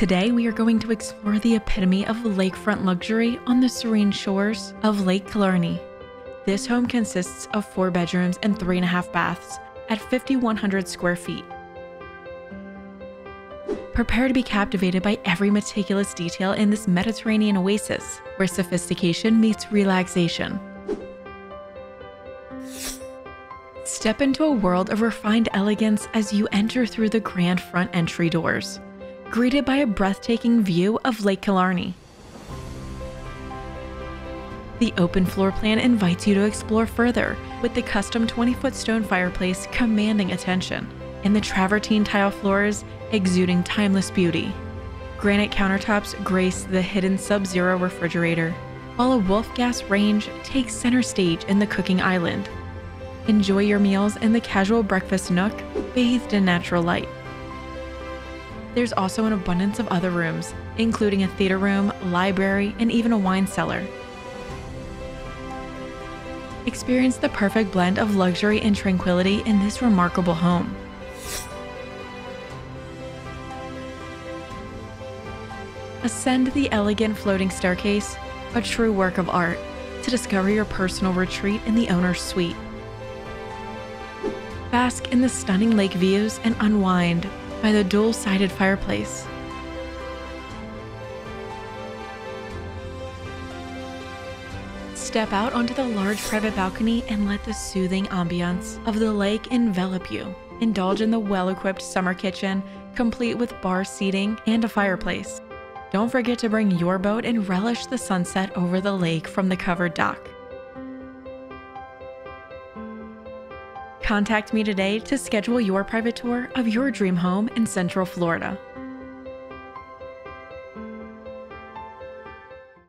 Today, we are going to explore the epitome of lakefront luxury on the serene shores of Lake Killarney. This home consists of four bedrooms and three and a half baths at 5,100 square feet. Prepare to be captivated by every meticulous detail in this Mediterranean oasis, where sophistication meets relaxation. Step into a world of refined elegance as you enter through the grand front entry doors greeted by a breathtaking view of Lake Killarney. The open floor plan invites you to explore further, with the custom 20 foot stone fireplace commanding attention, and the travertine tile floors exuding timeless beauty. Granite countertops grace the hidden Sub Zero refrigerator, while a Wolf gas range takes center stage in the cooking island. Enjoy your meals in the casual breakfast nook, bathed in natural light. There's also an abundance of other rooms, including a theater room, library, and even a wine cellar. Experience the perfect blend of luxury and tranquility in this remarkable home. Ascend the elegant floating staircase, a true work of art, to discover your personal retreat in the owner's suite. Bask in the stunning lake views and unwind by the dual sided fireplace. Step out onto the large private balcony and let the soothing ambiance of the lake envelop you. Indulge in the well equipped summer kitchen, complete with bar seating and a fireplace. Don't forget to bring your boat and relish the sunset over the lake from the covered dock. Contact me today to schedule your private tour of your dream home in Central Florida.